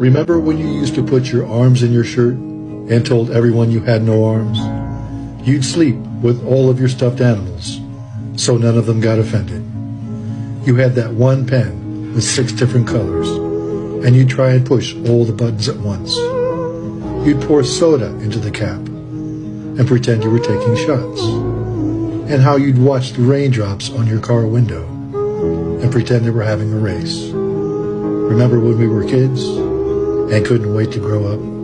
Remember when you used to put your arms in your shirt and told everyone you had no arms? You'd sleep with all of your stuffed animals, so none of them got offended. You had that one pen with six different colors, and you'd try and push all the buttons at once. You'd pour soda into the cap and pretend you were taking shots. And how you'd watch the raindrops on your car window and pretend they were having a race. Remember when we were kids and couldn't wait to grow up?